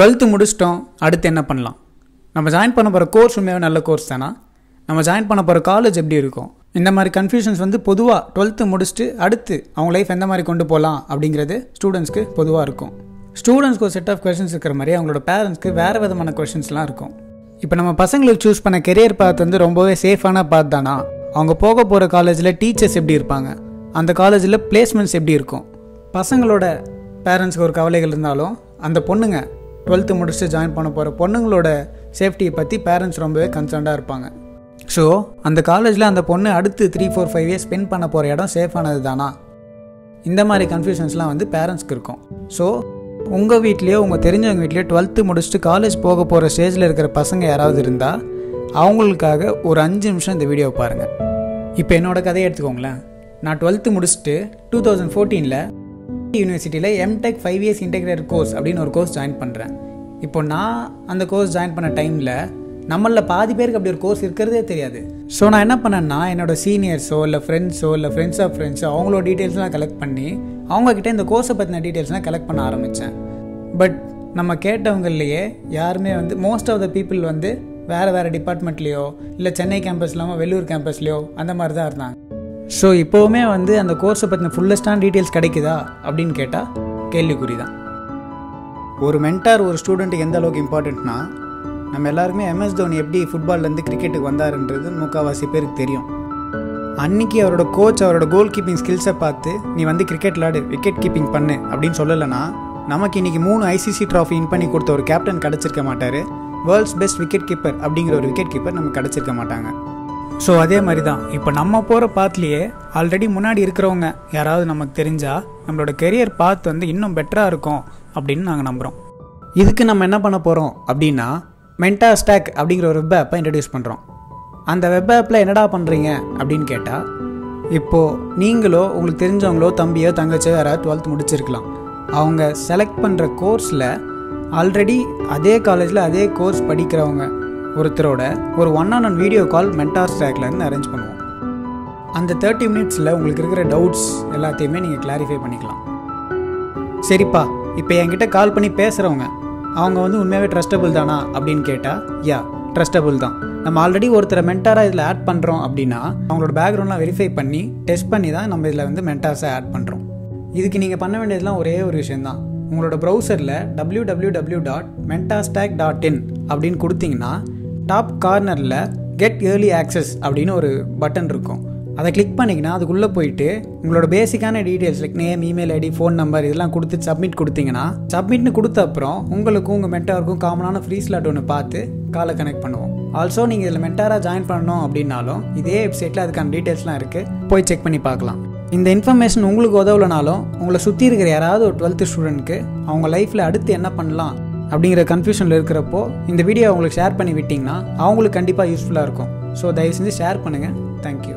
Twelfth முடிச்சிட்டோம் அடுத்து என்ன பண்ணலாம்? நம்ம ஜாயின் பண்ண போகிற கோர்ஸ் நல்ல கோர்ஸ் தானா? நம்ம ஜாயின் பண்ண போகிற காலேஜ் எப்படி இருக்கும்? இந்த மாதிரி கன்ஃபியூஷன்ஸ் வந்து பொதுவாக டுவெல்த்து முடிச்சுட்டு அடுத்து அவங்க லைஃப் எந்த மாதிரி கொண்டு போகலாம் அப்படிங்கிறது ஸ்டூடெண்ட்ஸ்க்கு பொதுவாக இருக்கும். ஸ்டூடெண்ட்ஸ்க்கு ஒரு செட் ஆஃப் கொஷின்ஸ் இருக்கிற மாதிரி அவங்களோட பேரண்ட்ஸ்க்கு வேறு விதமான கொஷின்ஸ்லாம் இருக்கும். இப்போ நம்ம பசங்களுக்கு சூஸ் பண்ண கெரியர் பாத் வந்து ரொம்பவே சேஃபான பாத் தானா? அவங்க போக போகிற காலேஜில் டீச்சர்ஸ் எப்படி இருப்பாங்க? அந்த காலேஜில் பிளேஸ்மெண்ட்ஸ் எப்படி இருக்கும்? பசங்களோட பேரண்ட்ஸ்க்கு ஒரு கவலைகள் இருந்தாலும் அந்த பொண்ணுங்க டுவெல்த்து முடிச்சுட்டு ஜாயின் பண்ண போகிற பொண்ணுங்களோட சேஃப்டியை பற்றி பேரண்ட்ஸ் ரொம்பவே கன்சர்ன்டாக இருப்பாங்க. ஸோ அந்த காலேஜில் அந்த பொண்ணு அடுத்து three four five years spend பண்ண போகிற இடம் சேஃபானது தானா? இந்த மாதிரி கன்ஃபியூஷன்ஸ்லாம் வந்து பேரண்ட்ஸ்க்கு இருக்கும். ஸோ உங்கள் வீட்லேயோ உங்கள் தெரிஞ்சவங்க வீட்லேயோ டுவெல்த்து முடிச்சுட்டு காலேஜ் போக போகிற ஸ்டேஜில் இருக்கிற பசங்க யாராவது இருந்தால் அவங்களுக்காக ஒரு அஞ்சு நிமிஷம் இந்த வீடியோவை பாருங்கள் இப்போ என்னோட கதையை எடுத்துக்கோங்களேன். நான் டுவெல்த்து முடிச்சுட்டு டூ தௌசண்ட் ஃபோர்டீனில் யூனிவர்சிட்டியில் MTech five years integrate course அப்படின்னு ஒரு கோர்ஸ் ஜாயின் பண்ணுறேன் இப்போ நான் அந்த கோர்ஸ் ஜாயின் பண்ண டைமில் நம்மளில் பாதி பேருக்கு அப்படி ஒரு கோர்ஸ் இருக்கிறதே தெரியாது. ஸோ நான் என்ன பண்ணேன்னா என்னோட சீனியர்ஸோ இல்லை ஃப்ரெண்ட்ஸோ இல்லை ஃப்ரெண்ட்ஸ் ஆஃப் ஃப்ரெண்ட்ஸோ அவங்களோட டீட்டெயில்ஸ்லாம் கலெக்ட் பண்ணி அவங்கக்கிட்ட இந்த கோர்ஸை பற்றின டீட்டெயில்ஸ்லாம் கலெக்ட் பண்ண ஆரம்பித்தேன் பட் நம்ம கேட்டவங்களையே யாருமே வந்து மோஸ்ட் ஆஃப் த பீப்புள் வந்து வேறு வேறு டிபார்ட்மெண்ட்லேயோ இல்லை சென்னை கேம்பஸ் இல்லாமல் வெள்ளூர் கேம்பஸ்லேயோ அந்த மாதிரி தான் இருந்தாங்க. ஸோ இப்போவுமே வந்து அந்த கோர்ஸை பற்றின ஃபுல்லஸ்டான டீட்டெயில்ஸ் கிடைக்குதா அப்படின்னு கேட்டால் கேள்விக்குறி தான் ஒரு மென்டார் ஒரு ஸ்டூடெண்ட்டுக்கு எந்த அளவுக்கு இம்பார்ட்டண்ட்னா நம்ம எல்லாருமே எம்எஸ் தோனி எப்படி ஃபுட்பால்லேருந்து கிரிக்கெட்டுக்கு வந்தாருன்றது முக்கால்வாசி பேருக்கு தெரியும். அன்னைக்கு அவரோட கோச் அவரோட கோல் கீப்பிங் ஸ்கில்ஸை பார்த்து நீ வந்து கிரிக்கெட் விளாடு விக்கெட் கீப்பிங் பண்ணு அப்படின்னு சொல்லலைன்னா நமக்கு இன்றைக்கி மூணு ஐசிசி ட்ராஃபி வின் பண்ணி கொடுத்த ஒரு கேப்டன் கிடச்சிருக்க மாட்டார். வேர்ல்ட்ஸ் பெஸ்ட் விக்கெட் கீப்பர் அப்படிங்கிற ஒரு விக்கெட் கீப்பர் நமக்கு கிடச்சிருக்க மாட்டாங்க. ஸோ அதே மாதிரி தான் இப்போ நம்ம போகிற பாத்லேயே ஆல்ரெடி முன்னாடி இருக்கிறவங்க யாராவது நமக்கு தெரிஞ்சால் நம்மளோட கெரியர் பாத் வந்து இன்னும் பெட்டராக இருக்கும் அப்படின்னு நாங்கள் நம்புகிறோம் இதுக்கு நம்ம என்ன பண்ண போகிறோம் அப்படின்னா மென்டா ஸ்டாக் அப்படிங்கிற ஒரு வெப் ஆப்பை இன்ட்ரடியூஸ் பண்ணுறோம் அந்த வெப் ஆப்பில் என்னடா பண்ணுறீங்க அப்படின்னு கேட்டால் இப்போது நீங்களோ உங்களுக்கு தெரிஞ்சவங்களோ தம்பியோ தங்கச்சியோ யாராவது டுவெல்த் முடிச்சிருக்கலாம். அவங்க செலக்ட் பண்ணுற கோர்ஸில் ஆல்ரெடி அதே காலேஜில் அதே கோர்ஸ் படிக்கிறவங்க ஒருத்தரோட ஒரு one on one video call mentor ஸ்டாக்லேருந்து arrange பண்ணுவோம். அந்த தேர்ட்டி மினிட்ஸில் உங்களுக்கு இருக்கிற டவுட்ஸ் எல்லாத்தையுமே நீங்கள் கிளாரிஃபை பண்ணிக்கலாம். சரிப்பா இப்போ என்கிட்ட கால் பண்ணி பேசுகிறவங்க அவங்க வந்து உண்மையாகவே ட்ரஸ்டபுள் தானா அப்படின்னு கேட்டால் யா ட்ரஸ்டபுள் தான். நம்ம ஆல்ரெடி ஒருத்தரை மென்டாராக இதில் ஆட் பண்ணுறோம் அப்படின்னா அவங்களோட பேக்ரவுண்ட்லாம் வெரிஃபை பண்ணி டெஸ்ட் பண்ணி தான் நம்ம இதில் வந்து மென்டார்ஸை ஆட் பண்ணுறோம் இதுக்கு நீங்கள் பண்ண வேண்டியதுலாம் ஒரே ஒரு விஷயந்தான் உங்களோட ப்ரௌசரில் W W W dot MentorStack dot in அப்படின்னு கொடுத்தீங்கன்னா டாப் கார்னரில் கெட் ஏர்லி ஆக்சஸ் அப்படின்னு ஒரு பட்டன் இருக்கும். அதை கிளிக் பண்ணிங்கன்னா அதுக்குள்ளே போயிட்டு உங்களோட பேசிக்கான details like name email ID phone number இதெல்லாம் கொடுத்து சப்மிட் கொடுத்தீங்கன்னா சப்மிட்னு கொடுத்த அப்புறம் உங்களுக்கும் உங்கள் மென்டாருக்கும் காமனான ஃப்ரீ ஸ்லாட் ஒன்று பார்த்து காலை கனெக்ட் பண்ணுவோம். ஆல்சோ நீங்கள் இதில் மென்டாராக ஜாயின் பண்ணணும் அப்படின்னாலும் இதே வெப்சைட்டில் அதுக்கான டீட்டெயில்ஸ்லாம் இருக்குது போய் செக் பண்ணி பார்க்கலாம். இந்த இன்ஃபர்மேஷன் உங்களுக்கு உதவலைனாலும் உங்களை சுற்றி இருக்கிற யாராவது ஒரு டுவெல்த்து ஸ்டூடெண்ட்க்கு அவங்க லைஃப்பில் அடுத்து என்ன பண்ணலாம் அப்படிங்கிற கன்ஃபியூஷனில் இருக்கிறப்போ இந்த வீடியோ அவங்களுக்கு ஷேர் பண்ணி விட்டிங்கன்னா அவங்களுக்கு கண்டிப்பாக யூஸ்ஃபுல்லாக இருக்கும். ஸோ தயவு செஞ்சு ஷேர் பண்ணுங்கள் தேங்க்யூ